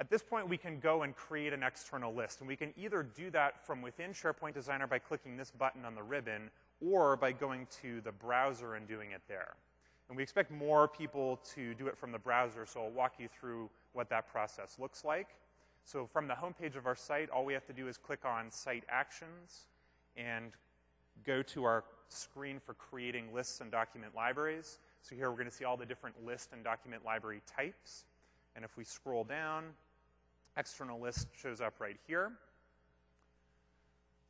At this point, we can go and create an external list, and we can either do that from within SharePoint Designer by clicking this button on the ribbon, or by going to the browser and doing it there. And we expect more people to do it from the browser, so I'll walk you through what that process looks like. So from the homepage of our site, all we have to do is click on Site Actions and go to our screen for creating lists and document libraries. So here we're going to see all the different list and document library types. And if we scroll down, external list shows up right here.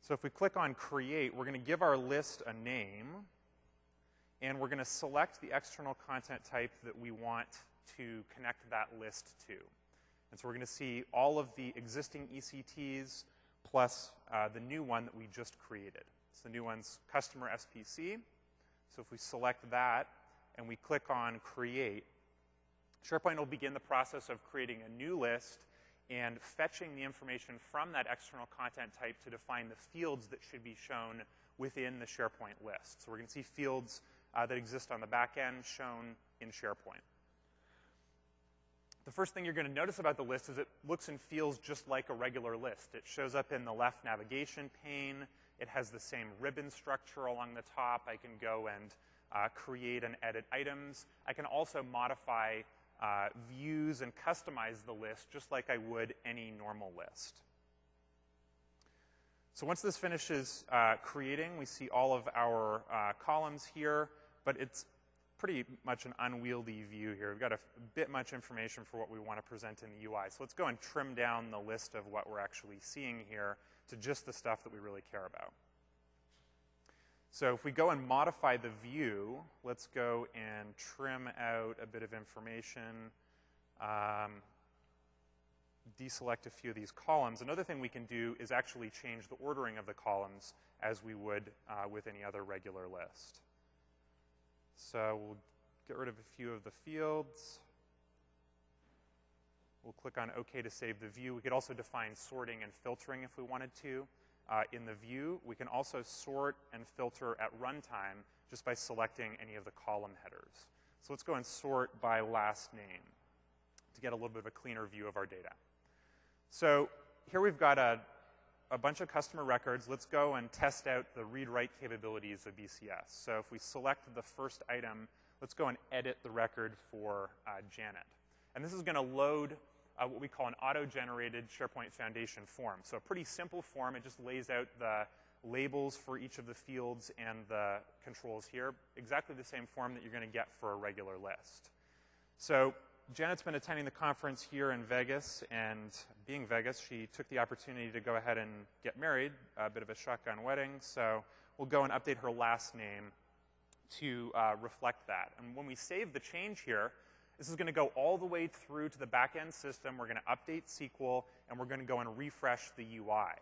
So if we click on create, we're going to give our list a name, and we're going to select the external content type that we want to connect that list to. And so we're going to see all of the existing ECTs plus uh, the new one that we just created. So the new one's customer SPC. So if we select that and we click on create, SharePoint will begin the process of creating a new list and fetching the information from that external content type to define the fields that should be shown within the SharePoint list. So we're going to see fields uh, that exist on the back end shown in SharePoint. The first thing you're going to notice about the list is it looks and feels just like a regular list. It shows up in the left navigation pane. It has the same ribbon structure along the top. I can go and uh, create and edit items. I can also modify uh, views and customize the list just like I would any normal list. So once this finishes uh, creating, we see all of our uh, columns here, but it's pretty much an unwieldy view here. We've got a bit much information for what we want to present in the UI. So let's go and trim down the list of what we're actually seeing here to just the stuff that we really care about. So if we go and modify the view, let's go and trim out a bit of information, um, deselect a few of these columns. Another thing we can do is actually change the ordering of the columns as we would uh, with any other regular list. So we'll get rid of a few of the fields. We'll click on OK to save the view. We could also define sorting and filtering if we wanted to uh, in the view. We can also sort and filter at runtime just by selecting any of the column headers. So let's go and sort by last name to get a little bit of a cleaner view of our data. So here we've got a, a bunch of customer records. Let's go and test out the read-write capabilities of BCS. So if we select the first item, let's go and edit the record for uh, Janet. And this is going to load uh, what we call an auto-generated SharePoint Foundation form. So a pretty simple form. It just lays out the labels for each of the fields and the controls here, exactly the same form that you're going to get for a regular list. So Janet's been attending the conference here in Vegas, and being Vegas, she took the opportunity to go ahead and get married, a bit of a shotgun wedding. So we'll go and update her last name to uh, reflect that. And when we save the change here, this is going to go all the way through to the backend system. We're going to update SQL, and we're going to go and refresh the UI.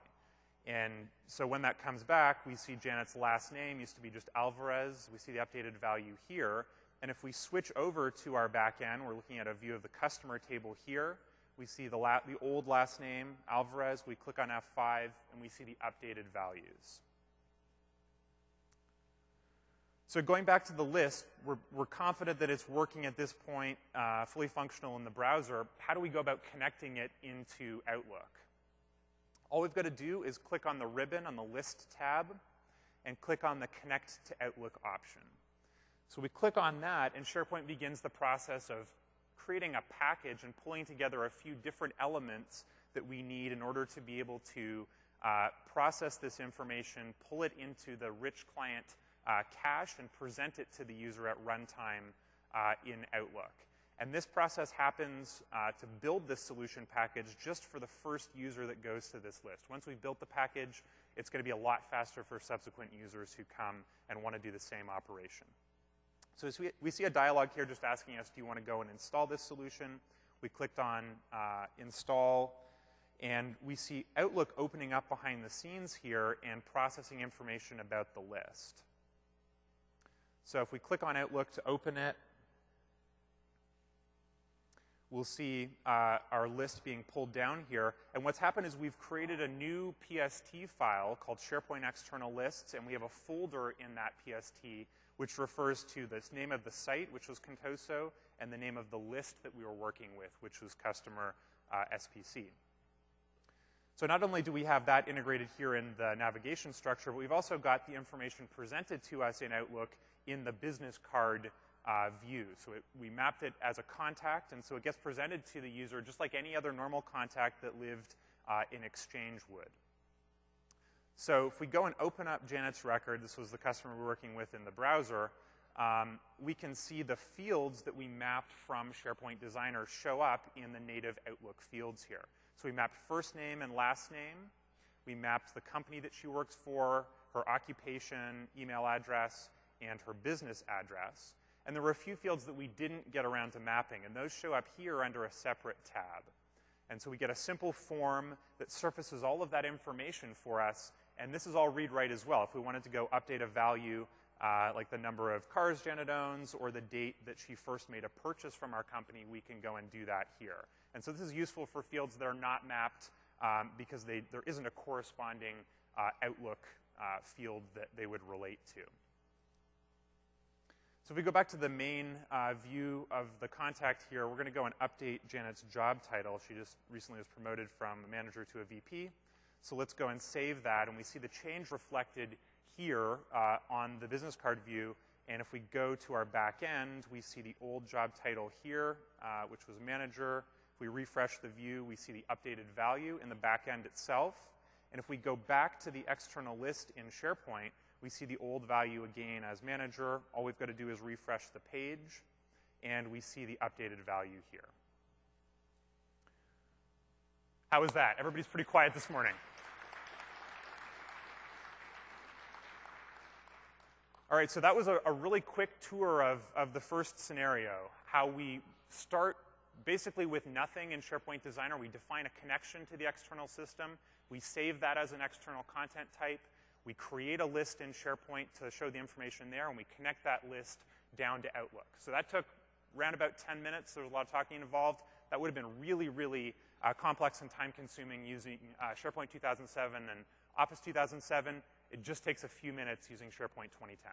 And so when that comes back, we see Janet's last name used to be just Alvarez. We see the updated value here. And if we switch over to our backend, we're looking at a view of the customer table here. We see the, la the old last name, Alvarez. We click on F5, and we see the updated values. So going back to the list, we're, we're confident that it's working at this point, uh, fully functional in the browser. How do we go about connecting it into Outlook? All we've got to do is click on the ribbon on the List tab and click on the Connect to Outlook option. So we click on that, and SharePoint begins the process of creating a package and pulling together a few different elements that we need in order to be able to uh, process this information, pull it into the rich client uh, cache and present it to the user at runtime uh, in Outlook. And this process happens uh, to build this solution package just for the first user that goes to this list. Once we've built the package, it's going to be a lot faster for subsequent users who come and want to do the same operation. So we, we see a dialog here just asking us, do you want to go and install this solution? We clicked on uh, install, and we see Outlook opening up behind the scenes here and processing information about the list. So if we click on Outlook to open it, we'll see uh, our list being pulled down here. And what's happened is we've created a new PST file called SharePoint External Lists, and we have a folder in that PST which refers to the name of the site, which was Contoso, and the name of the list that we were working with, which was customer uh, SPC. So not only do we have that integrated here in the navigation structure, but we've also got the information presented to us in Outlook in the business card uh, view. So it, we mapped it as a contact, and so it gets presented to the user just like any other normal contact that lived uh, in Exchange would. So if we go and open up Janet's record, this was the customer we're working with in the browser, um, we can see the fields that we mapped from SharePoint Designer show up in the native Outlook fields here. So we mapped first name and last name. We mapped the company that she works for, her occupation, email address, and her business address. And there were a few fields that we didn't get around to mapping, and those show up here under a separate tab. And so we get a simple form that surfaces all of that information for us, and this is all read-write as well. If we wanted to go update a value, uh, like the number of cars Janet owns or the date that she first made a purchase from our company, we can go and do that here. And so this is useful for fields that are not mapped um, because they, there isn't a corresponding uh, Outlook uh, field that they would relate to. So if we go back to the main uh, view of the contact here, we're going to go and update Janet's job title. She just recently was promoted from a manager to a VP. So let's go and save that, and we see the change reflected here uh, on the business card view. And if we go to our back end, we see the old job title here, uh, which was manager. If we refresh the view, we see the updated value in the back end itself. And if we go back to the external list in SharePoint, we see the old value again as manager. All we've got to do is refresh the page, and we see the updated value here. How was that? Everybody's pretty quiet this morning. All right, so that was a, a, really quick tour of, of the first scenario, how we start basically with nothing in SharePoint Designer. We define a connection to the external system. We save that as an external content type. We create a list in SharePoint to show the information there, and we connect that list down to Outlook. So that took around about 10 minutes. There was a lot of talking involved. That would have been really, really uh, complex and time-consuming using uh, SharePoint 2007 and Office 2007. It just takes a few minutes using SharePoint 2010.